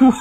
我